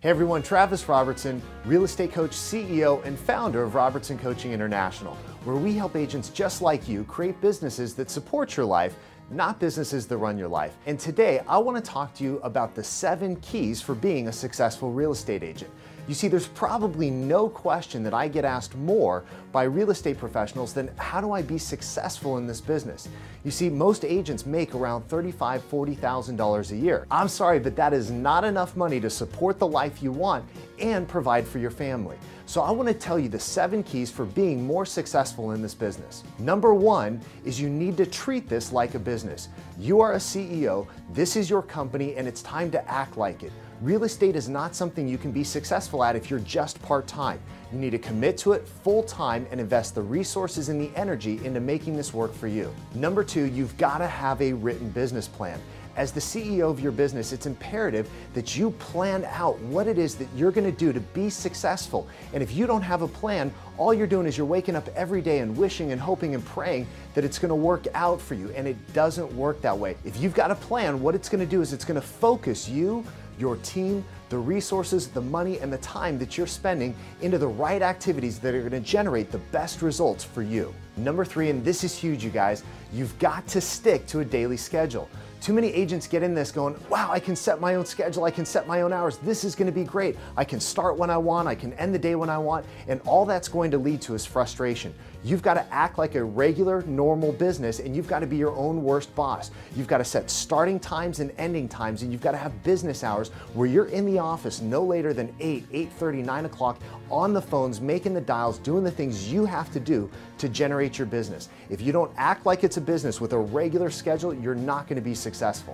Hey everyone, Travis Robertson, real estate coach, CEO, and founder of Robertson Coaching International, where we help agents just like you create businesses that support your life, not businesses that run your life. And today, I want to talk to you about the seven keys for being a successful real estate agent. You see, there's probably no question that I get asked more by real estate professionals than how do I be successful in this business? You see, most agents make around $35,000, $40,000 a year. I'm sorry, but that is not enough money to support the life you want and provide for your family. So I want to tell you the seven keys for being more successful in this business. Number one is you need to treat this like a business. You are a CEO, this is your company, and it's time to act like it. Real estate is not something you can be successful at if you're just part-time. You need to commit to it full-time and invest the resources and the energy into making this work for you. Number two, you've got to have a written business plan. As the CEO of your business, it's imperative that you plan out what it is that you're going to do to be successful. And if you don't have a plan, all you're doing is you're waking up every day and wishing and hoping and praying that it's going to work out for you. And it doesn't work that way. If you've got a plan, what it's going to do is it's going to focus you your team, the resources, the money, and the time that you're spending into the right activities that are gonna generate the best results for you. Number three, and this is huge, you guys, you've got to stick to a daily schedule. Too many agents get in this going, wow, I can set my own schedule, I can set my own hours, this is gonna be great. I can start when I want, I can end the day when I want, and all that's going to lead to is frustration. You've got to act like a regular, normal business, and you've got to be your own worst boss. You've got to set starting times and ending times, and you've got to have business hours where you're in the office no later than 8, 8.30, 9 o'clock on the phones, making the dials, doing the things you have to do to generate your business. If you don't act like it's a business with a regular schedule, you're not going to be successful.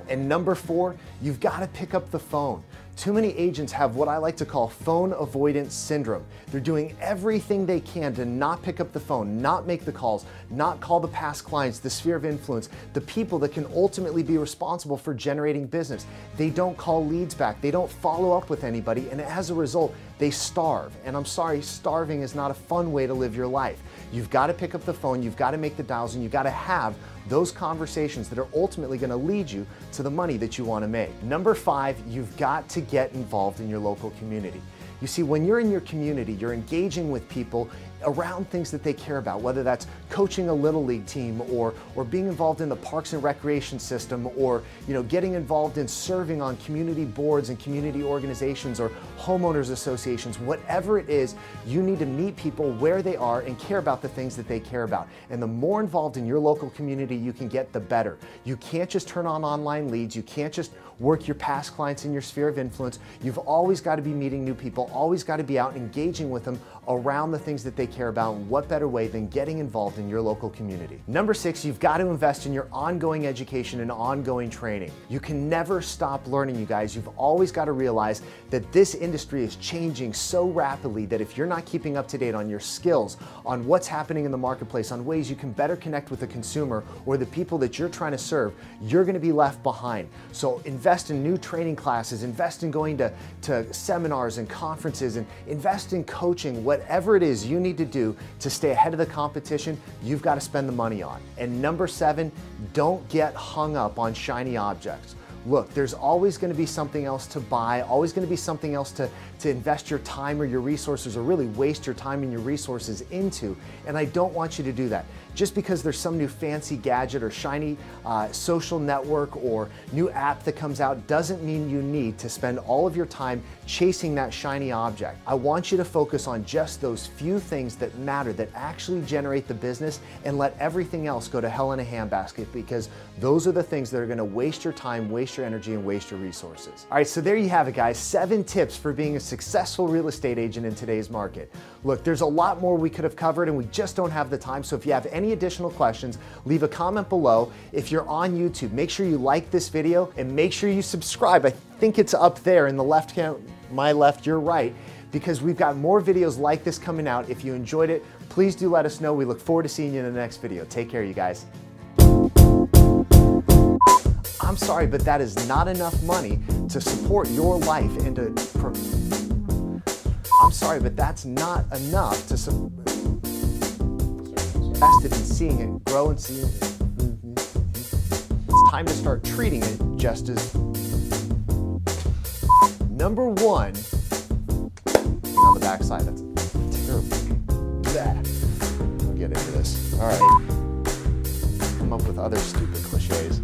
And number four, you've got to pick up the phone. Too many agents have what I like to call phone avoidance syndrome. They're doing everything they can to not pick up the phone, not make the calls, not call the past clients, the sphere of influence, the people that can ultimately be responsible for generating business. They don't call leads back, they don't follow up with anybody, and as a result, they starve. And I'm sorry, starving is not a fun way to live your life. You've got to pick up the phone, you've got to make the dials, and you've got to have those conversations that are ultimately going to lead you to the money that you want to make. Number five, you've got to get involved in your local community. You see, when you're in your community, you're engaging with people around things that they care about, whether that's coaching a little league team or, or being involved in the parks and recreation system or you know, getting involved in serving on community boards and community organizations or homeowners associations, whatever it is, you need to meet people where they are and care about the things that they care about. And the more involved in your local community you can get, the better. You can't just turn on online leads. You can't just work your past clients in your sphere of influence. You've always got to be meeting new people, always got to be out engaging with them around the things that they care about. And what better way than getting involved in your local community? Number six, you've got to invest in your ongoing education and ongoing training. You can never stop learning, you guys. You've always got to realize that this industry is changing so rapidly that if you're not keeping up to date on your skills, on what's happening in the marketplace, on ways you can better connect with the consumer or the people that you're trying to serve, you're going to be left behind. So invest in new training classes, invest in going to, to seminars and conferences, and invest in coaching, whatever it is you need to do to stay ahead of the competition, you've got to spend the money on. And number seven, don't get hung up on shiny objects look, there's always going to be something else to buy, always going to be something else to, to invest your time or your resources or really waste your time and your resources into. And I don't want you to do that. Just because there's some new fancy gadget or shiny uh, social network or new app that comes out doesn't mean you need to spend all of your time chasing that shiny object. I want you to focus on just those few things that matter, that actually generate the business, and let everything else go to hell in a handbasket because those are the things that are gonna waste your time, waste your energy, and waste your resources. All right, so there you have it, guys. Seven tips for being a successful real estate agent in today's market. Look, there's a lot more we could have covered, and we just don't have the time. So if you have any additional questions, leave a comment below. If you're on YouTube, make sure you like this video and make sure you subscribe. I think it's up there in the left hand, my left, your right, because we've got more videos like this coming out. If you enjoyed it, please do let us know. We look forward to seeing you in the next video. Take care, you guys. I'm sorry, but that is not enough money to support your life and to. I'm sorry, but that's not enough to support. invested in seeing it grow and seeing it. It's time to start treating it just as number one on the backside. That's terrible. Yeah. We'll get into this. All right. Come up with other stupid cliches.